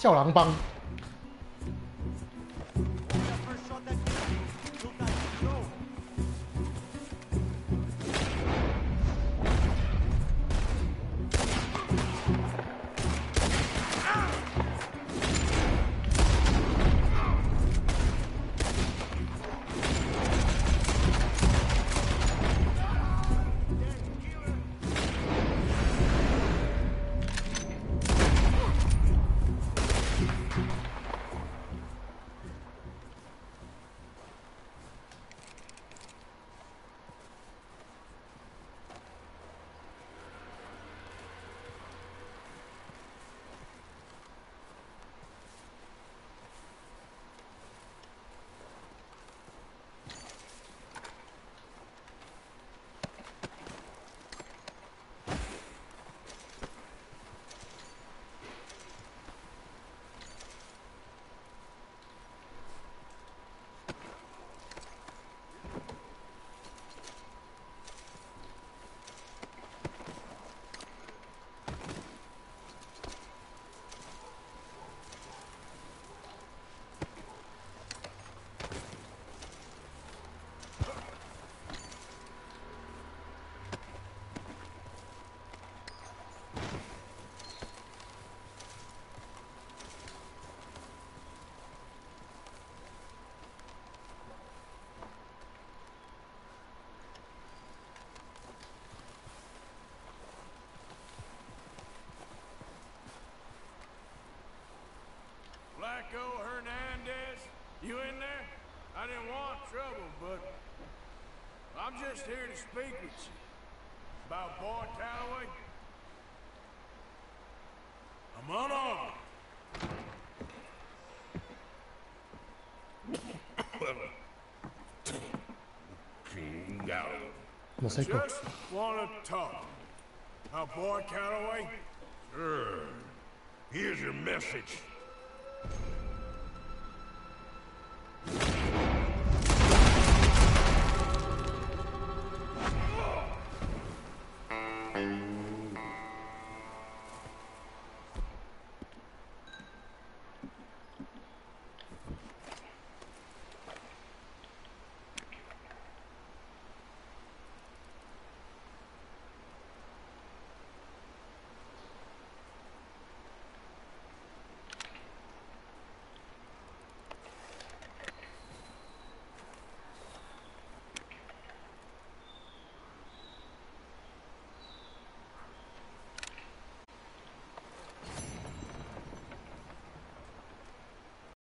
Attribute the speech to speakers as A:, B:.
A: 笑狼帮。
B: Flaco Hernandez, you in there? I didn't want trouble, but I'm just here to speak with you. About Boyd Calloway. I'm unarmed.
C: King out.
A: No sé cómo.
B: Just want to talk. About Boyd Calloway?
C: Sure. Here's your message.